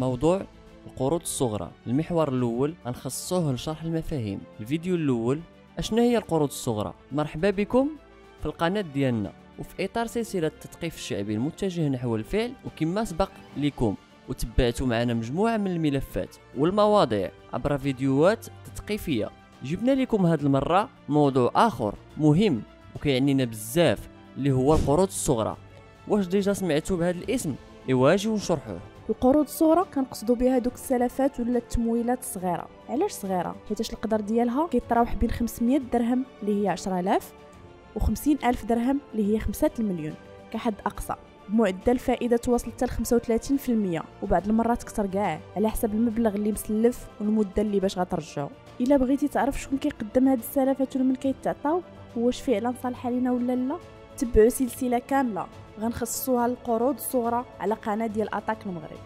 الموضوع القروض الصغرى. المحور الأول غنخصصوه لشرح المفاهيم. الفيديو الأول اشنا هي القروض الصغرى؟ مرحبا بكم في القناة ديالنا. وفي إطار سلسلة التثقيف الشعبي المتجه نحو الفعل وكما سبق لكم وتبعتوا معنا مجموعة من الملفات والمواضيع عبر فيديوهات تثقيفية. جبنا لكم هذه المرة موضوع آخر مهم وكيعنينا بزاف اللي هو القروض الصغرى. واش ديجا سمعتوا بهذا الاسم؟ ايوا ونشرحوه. القروض الصغرى كنقصدوا بها دوك السلفات ولا التمويلات الصغيرة. علاش صغيرة؟ حيتاش القدر ديالها كيتراوح بين 500 درهم اللي هي 10000 و 50000 درهم اللي هي 5 المليون كحد أقصى. معدل فائدة توصل حتى ل 35% وبعض المرات أكثر كاع على حسب المبلغ اللي مسلف والمدة اللي باش غترجعو. إلا بغيتي تعرف شكون كيقدم هاد السلفات ومن كيتعطاو واش فعلا صالحة لينا ولا لا؟ تبعوا سلسلة كاملة. غنخصصوها للقروض الصغرى على قناة ديال أتاك المغرب.